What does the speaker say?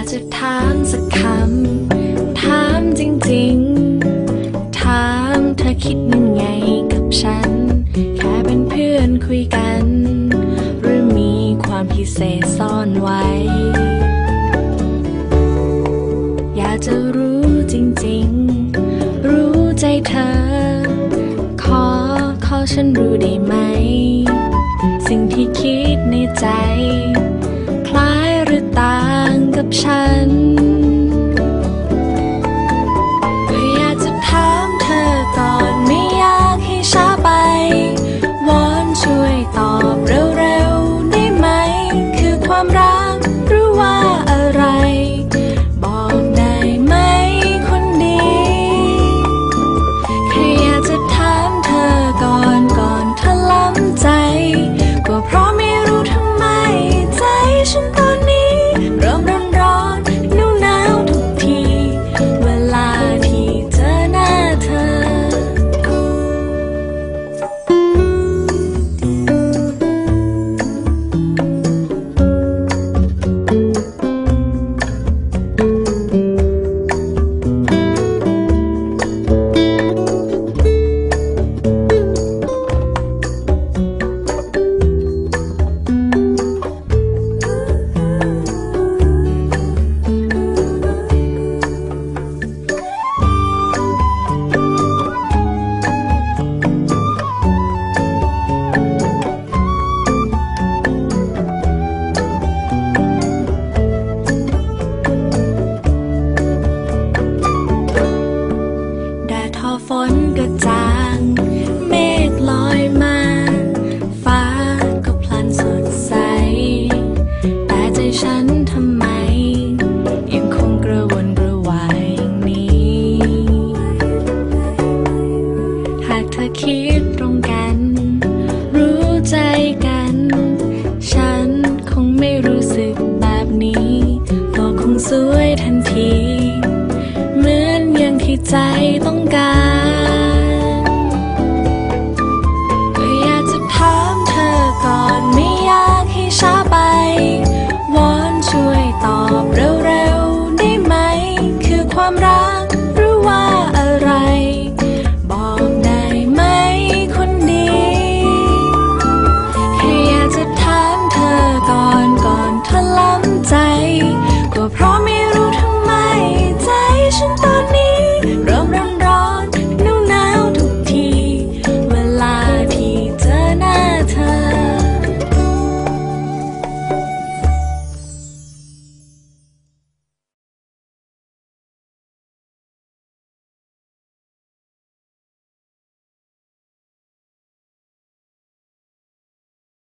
ากจะถามสักคำ ถามจริงๆ ถามเธอคิดยังไงกับฉัน แค่เป็นเพื่อนคุยกัน หรือมีความพิเศษซ่อนไว้ อยากจะรู้จริงๆ รู้ใจเธอ ขอขอฉันรู้ได้ไหม สิ่งที่คิดในใจ ฉัน สวยทันที เหมือนอย่างที่ใจต้องการ